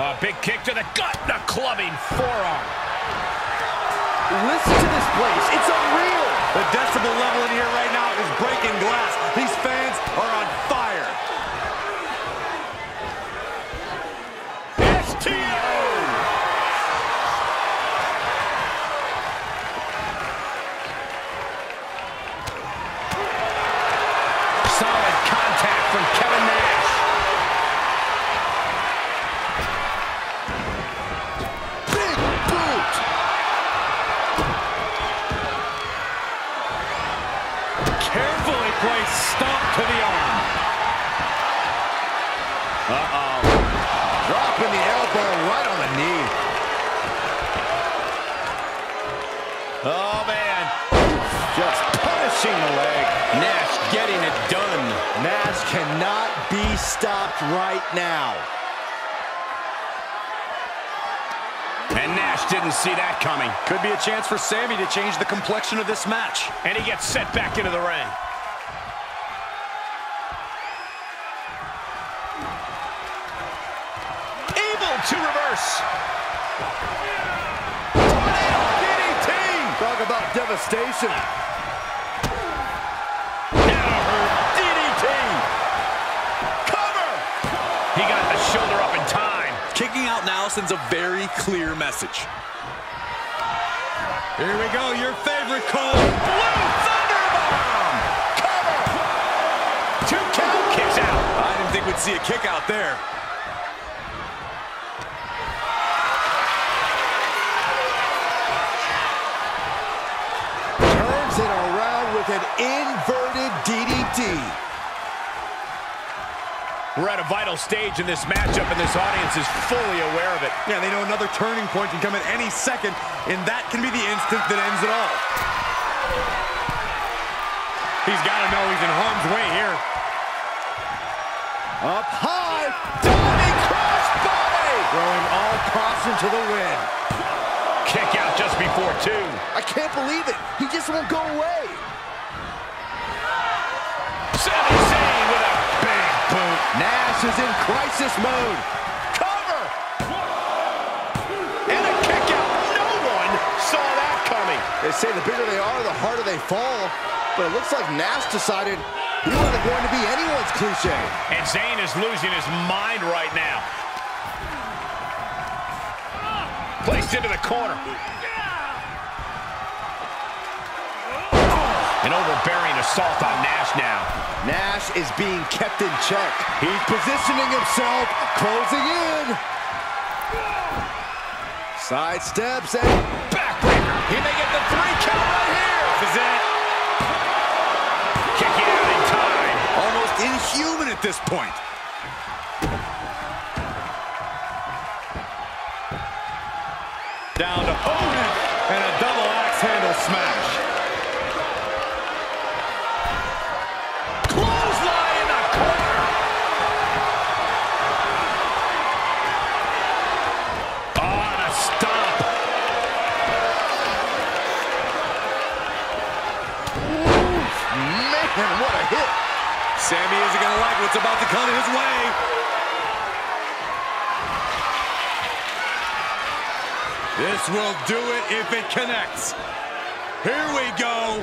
A big kick to the gut and a clubbing forearm. Listen to this place. It's unreal. The decibel level in here right now is breaking glass. These fans are Oh, man. Just punishing the leg. Nash getting it done. Nash cannot be stopped right now. And Nash didn't see that coming. Could be a chance for Sami to change the complexion of this match. And he gets set back into the ring. Talk about devastation. Now hurt. DDT. Cover. He got the shoulder up in time. Kicking out now sends a very clear message. Here we go, your favorite call. Blue Thunderbomb. Cover. Two count. Kicks out. I didn't think we'd see a kick out there. Inverted DDT. We're at a vital stage in this matchup, and this audience is fully aware of it. Yeah, they know another turning point can come at any second, and that can be the instant that ends it all. He's got to know he's in harm's way here. Up high, diving crossbody! Throwing all caution into the wind. Kick out just before two. I can't believe it. He just won't go away. Sami Zayn with a big boot. Nash is in crisis mode. Cover. And a kick out. No one saw that coming. They say the bigger they are, the harder they fall. But it looks like Nash decided he wasn't going to be anyone's cliche. And Zayn is losing his mind right now. Placed into the corner. An overbearing assault on Nash now. Nash is being kept in check. He's positioning himself, closing in. Side steps and Backbreaker. He may get the three count right here. This is it. Kicking out in time. Almost inhuman at this point. Man, what a hit. Sami isn't going to like what's about to come his way. This will do it if it connects. Here we go.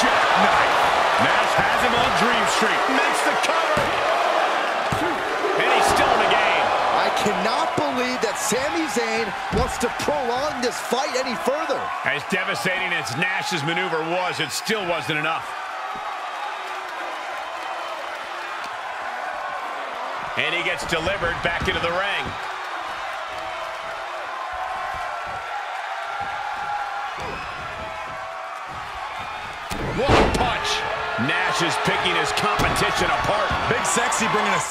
Jackknife. Nash has him on Dream Street. Makes the cover. And he's still in the game. I cannot believe that Sami Zayn wants to prolong this fight any further. As devastating as Nash's maneuver was, it still wasn't enough. And he gets delivered back into the ring. What a punch. Nash is picking his competition apart. Big Sexy bringing a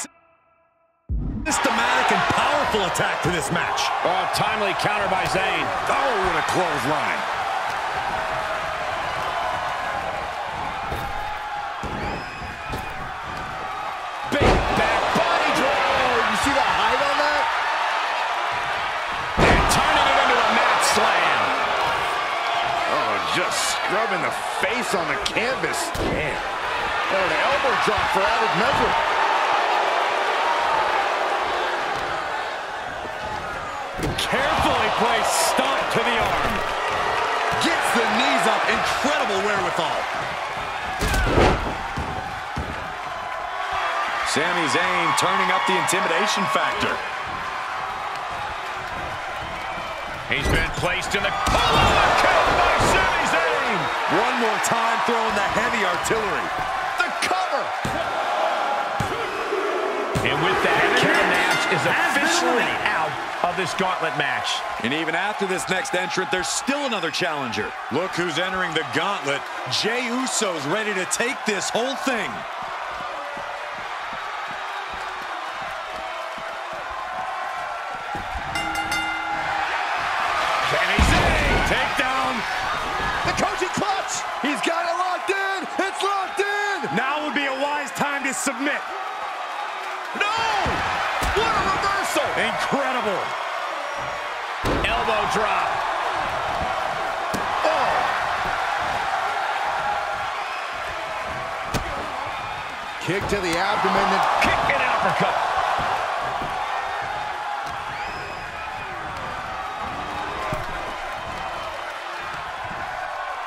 systematic and powerful attack to this match. Oh, timely counter by Zayn. Oh, what a clothesline. Just scrubbing the face on the canvas. Damn. Oh, an elbow drop for added measure. carefully placed stomp to the arm. Gets the knees up. Incredible wherewithal. Sami Zayn turning up the intimidation factor. He's been placed in the... Oh, One more time throwing the heavy artillery. The cover! And with that, Kevin Nash is officially out of this gauntlet match. And even after this next entrant, there's still another challenger. Look who's entering the gauntlet. Jey Uso's ready to take this whole thing. Submit. No! What a reversal! Incredible. Elbow drop. Oh! Kick to the abdomen, then Kick and uppercut.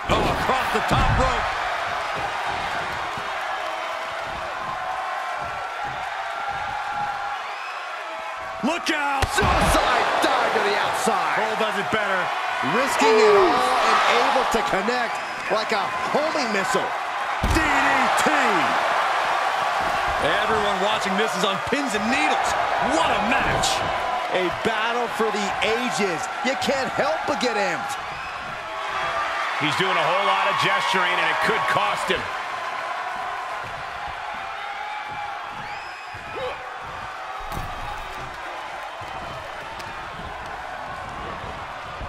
Oh, across the top Look out! suicide dive to the outside. Cole does it better. Risking it all and able to connect like a homing missile. DDT! Everyone watching this is on pins and needles. What a match! A battle for the ages. You can't help but get amped. He's doing a whole lot of gesturing, and it could cost him.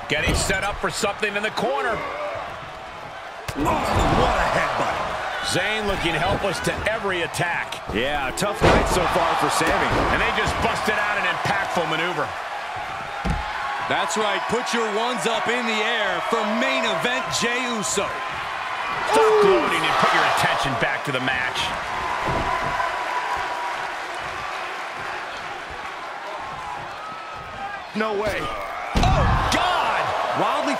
Getting set up for something in the corner. Oh, what a headbutt. Zayn looking helpless to every attack. Yeah, tough night so far for Sami. And they just busted out an impactful maneuver. That's right, put your ones up in the air for main event Jey Uso. Stop gloating and put your attention back to the match. No way.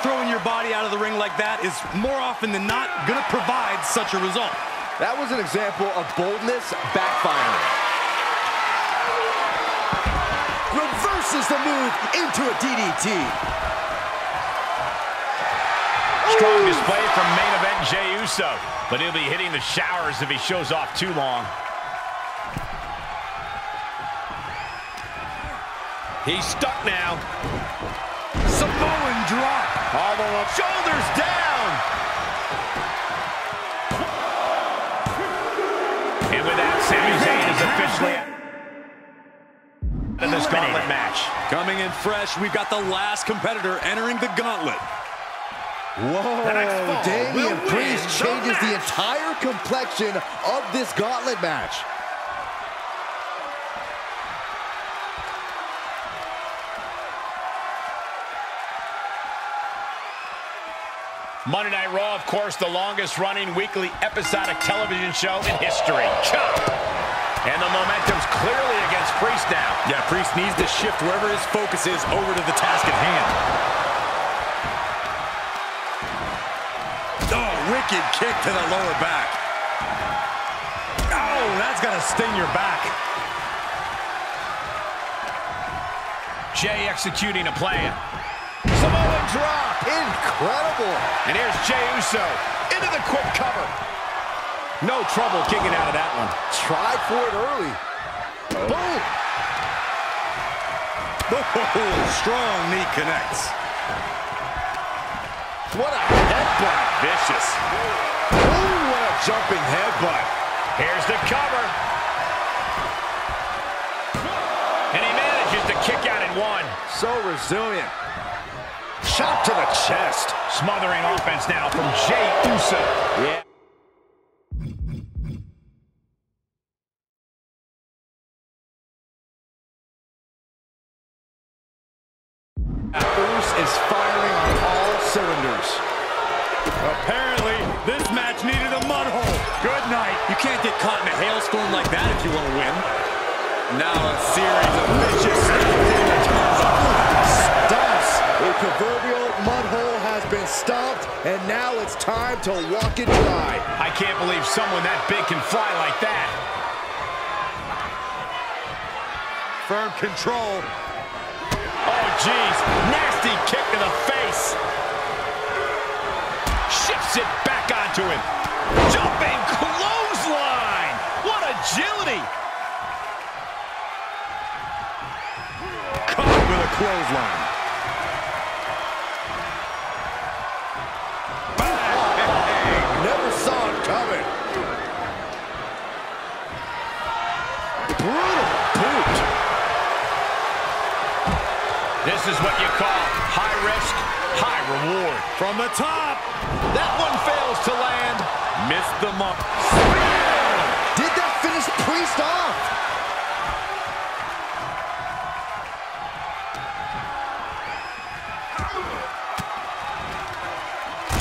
Throwing your body out of the ring like that is more often than not going to provide such a result. That was an example of boldness backfiring. Reverses the move into a DDT. Strong display from main event Jey Uso, but he'll be hitting the showers if he shows off too long. He's stuck now. Samoan drop. Elbow up, shoulders down. And with that, Sami Zayn is officially out of this gauntlet match. Coming in fresh, we've got the last competitor entering the gauntlet. Whoa, Damian Priest changes the entire complexion of this gauntlet match. Monday Night Raw, of course, the longest-running weekly episodic television show in history. Chop! And the momentum's clearly against Priest now. Yeah, Priest needs to shift wherever his focus is over to the task at hand. Oh, wicked kick to the lower back. Oh, that's gonna sting your back. Jey executing a plan. Samoa drop, incredible. And here's Jey Uso into the quick cover. No trouble kicking out of that one. Tried for it early. Boom. Oh, strong knee connects. What a headbutt. Vicious. Ooh, what a jumping headbutt. Here's the cover. And he manages to kick out in one. So resilient. Shot to the chest. Smothering offense now from Jey Uso. Yeah. Bruce is firing on all cylinders. Apparently, this match needed a mud hole. Good night. You can't get caught in a hailstorm like that if you want to win. Now a series of vicious proverbial mud hole has been stomped, and now it's time to walk it dry. I can't believe someone that big can fly like that. Firm control. Oh, jeez. Nasty kick to the face. Shifts it back onto him. Jumping clothesline. What agility. Caught with a clothesline. This is what you call high risk, high reward. From the top. That one fails to land. Missed the mark. Did that finish Priest off?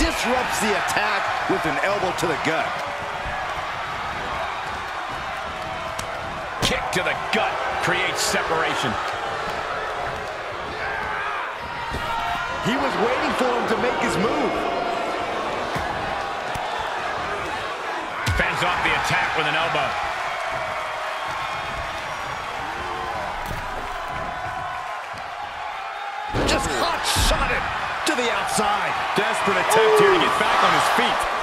Disrupts the attack with an elbow to the gut. Kick to the gut creates separation. He was waiting for him to make his move. Fends off the attack with an elbow. Just hot shot it to the outside. Desperate attempt here to get back on his feet.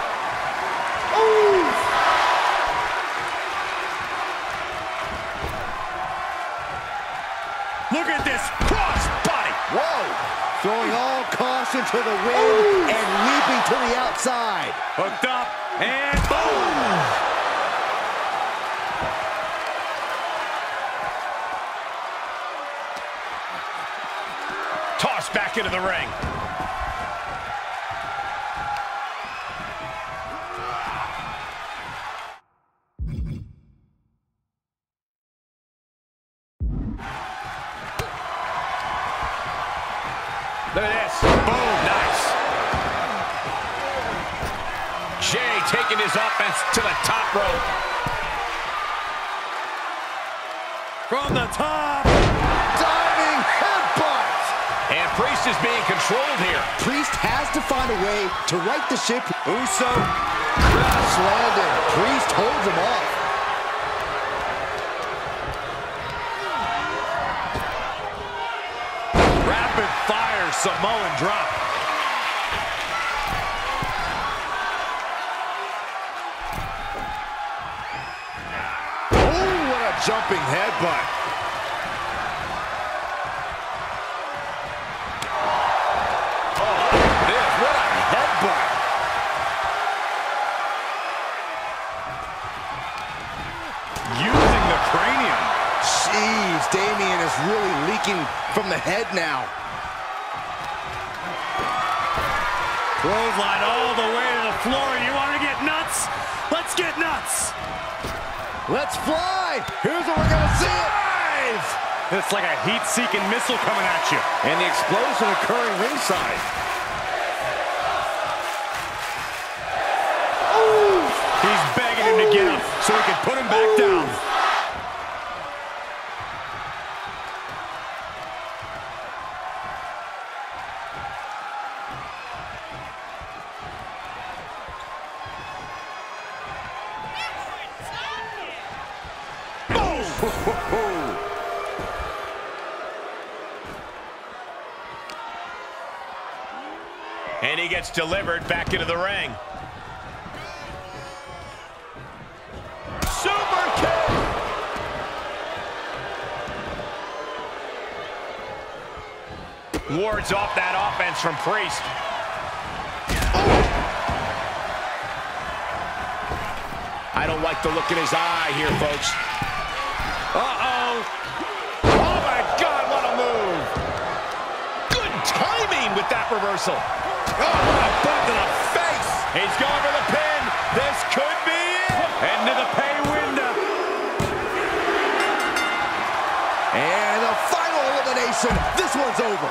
To the wind and leaping to the outside. Hooked up and boom. Tossed back into the ring. To the top rope. From the top. Diving headbutt. And Priest is being controlled here. Priest has to find a way to right the ship. Uso. Crash landing. Priest holds him off. Rapid fire Samoan drop. Jumping headbutt. Oh, this, what a headbutt. Using the cranium. Jeez, Damian is really leaking from the head now. Clothesline all the way to the floor. You want to get nuts? Let's get nuts. Let's fly. Here's what we're going to see. Dive! It's like a heat-seeking missile coming at you. And the explosion occurring ringside. He's begging him to get up so he can put him back down. And he gets delivered back into the ring. Super kick! Wards off that offense from Priest. I don't like the look in his eye here, folks. Uh-oh. Oh, Oh, my God, what a move. Good timing with that reversal. Oh, what a boot to the face. He's going for the pin. This could be it. Into the pay window. And a final elimination. This one's over.